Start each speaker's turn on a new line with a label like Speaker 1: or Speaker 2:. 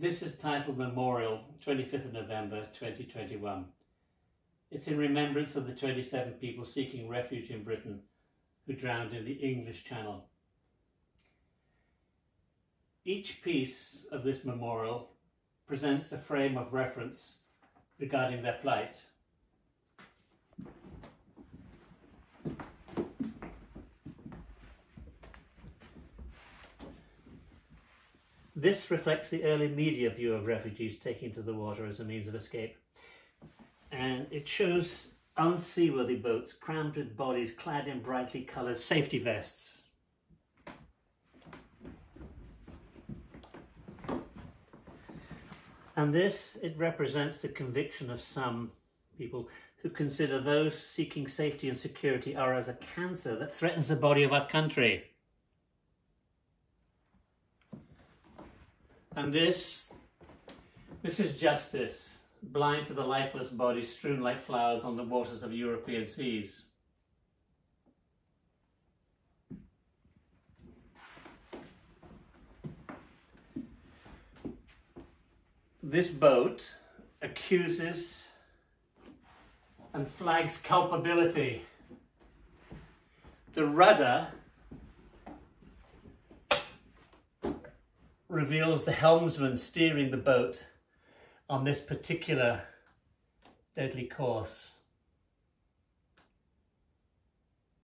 Speaker 1: This is titled Memorial, 25th of November 2021. It's in remembrance of the 27 people seeking refuge in Britain who drowned in the English Channel. Each piece of this memorial presents a frame of reference regarding their plight. This reflects the early media view of refugees taking to the water as a means of escape. And it shows unseaworthy boats crammed with bodies clad in brightly coloured safety vests. And this, it represents the conviction of some people who consider those seeking safety and security are as a cancer that threatens the body of our country. And this, this is justice, blind to the lifeless bodies strewn like flowers on the waters of European seas. This boat accuses and flags culpability. The rudder reveals the helmsman steering the boat on this particular deadly course.